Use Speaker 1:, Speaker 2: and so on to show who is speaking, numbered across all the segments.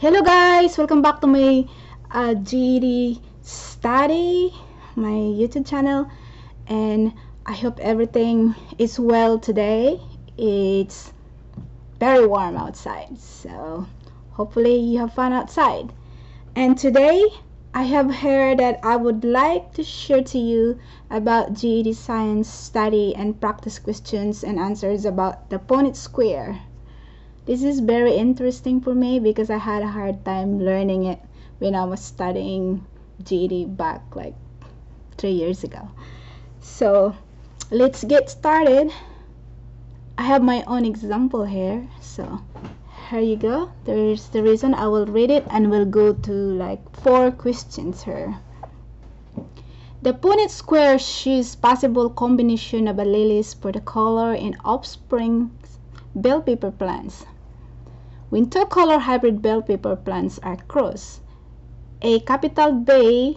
Speaker 1: Hello guys, welcome back to my uh, GED study, my YouTube channel, and I hope everything is well today. It's very warm outside, so hopefully you have fun outside. And today I have heard that I would like to share to you about GED science study and practice questions and answers about the Punnett square. This is very interesting for me because I had a hard time learning it when I was studying GED back like three years ago. So let's get started. I have my own example here. So here you go there's the reason I will read it and we'll go to like four questions here the Punnett square shows possible combination of alleles for the color in offspring bell pepper plants when two color hybrid bell pepper plants are crossed a capital B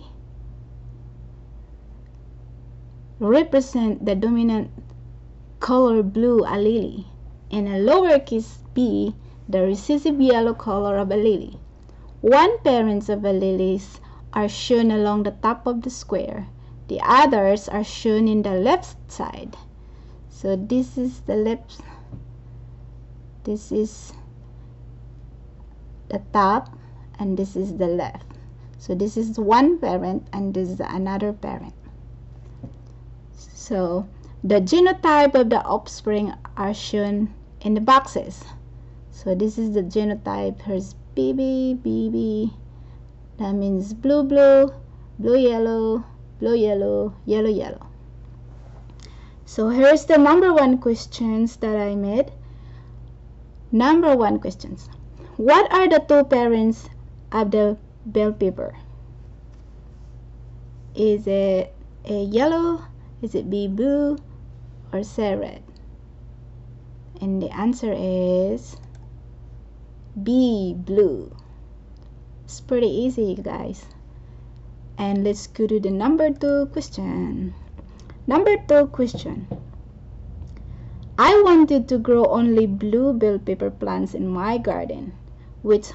Speaker 1: represent the dominant color blue allele and a lowercase b the recessive yellow color of allele. One parents of the alleles are shown along the top of the square. The others are shown in the left side. So this is the left, this is the top, and this is the left. So this is one parent and this is another parent. So the genotype of the offspring are shown in the boxes. So this is the genotype. Here's BB, BB. That means blue, blue, blue, yellow, blue, yellow, yellow, yellow. So here's the number one questions that I made. Number one questions. What are the two parents of the bell pepper? Is it a yellow? Is it B blue or C red? And the answer is B blue. It's pretty easy guys. And let's go to the number two question. Number two question. I wanted to grow only blue bell pepper plants in my garden. Which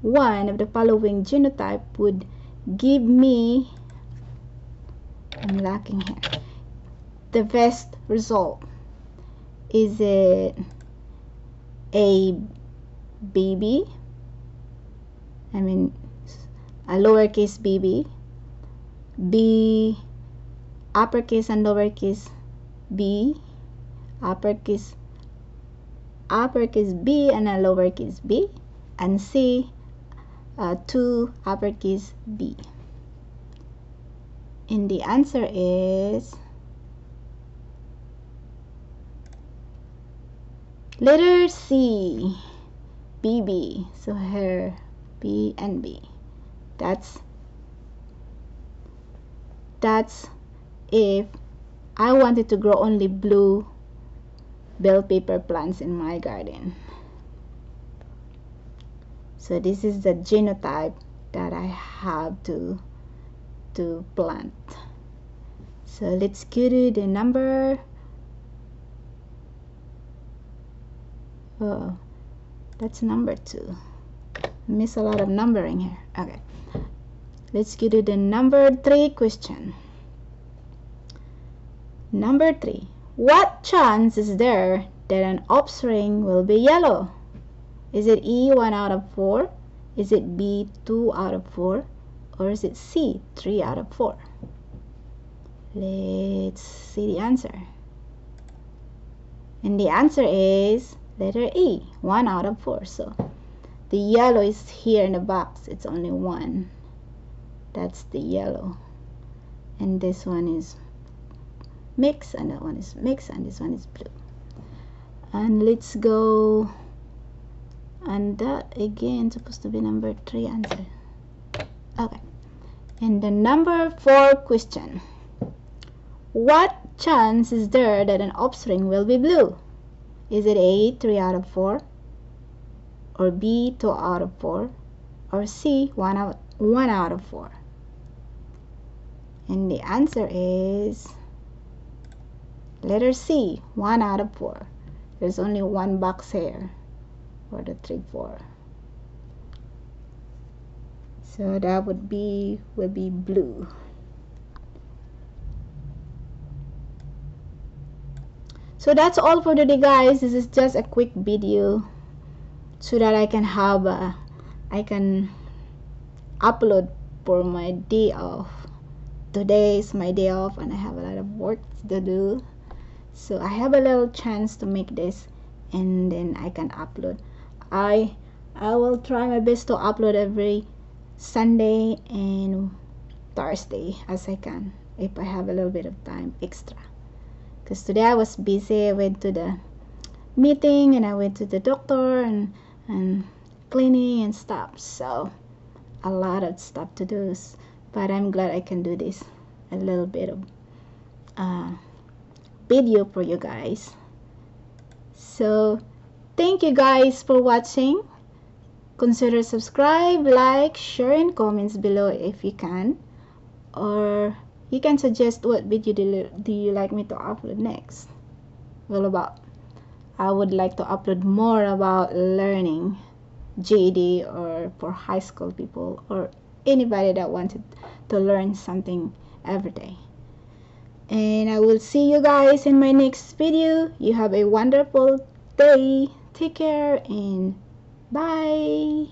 Speaker 1: one of the following genotype would give me I'm lacking here the best result. Is it a BB I mean a lowercase bb b uppercase and lowercase b. Uppercase uppercase b and a lowercase b and c uh, two uppercase b and the answer is letter c BB. So here, B and B. That's that's if I wanted to grow only blue bell pepper plants in my garden. So this is the genotype that I have to to plant. So let's go to the number. Oh that's number two. Miss a lot of numbering here. Okay. Let's go to the number three question. Number three. What chance is there that an offspring will be yellow is it E 1 out of 4 is it B 2 out of 4 or is it C 3 out of 4 let's see the answer and the answer is letter E, 1 out of 4. So the yellow is here in the box. It's only one. That's the yellow. And this one is mix and that one is mix and this one is blue. And let's go and that again supposed to be number 3 answer. Okay. And the number 4 question. What chance is there that an offspring will be blue? Is it A, 3 out of 4? Or B, 2 out of 4? Or C, 1 out, 1 out of 4? And the answer is letter C, 1 out of 4. There's only one box here for the 3, 4. so that would be will be blue. So that's all for today guys. This is just a quick video so that I can have a, I can upload for my day off. Today is my day off and I have a lot of work to do. So I have a little chance to make this and then I can upload I I will try my best to upload every Sunday and Thursday as I can if I have a little bit of time extra. Because today I was busy I went to the meeting and I went to the doctor and and cleaning and stuff. So a lot of stuff to do but I'm glad I can do this a little bit of uh, video for you guys. So thank you guys for watching consider subscribe like share and comments below if you can or you can suggest what video do you like me to upload next well about I would like to upload more about learning GED or for high school people or anybody that wanted to learn something every day. And I will see you guys in my next video. You have a wonderful day. Take care and bye.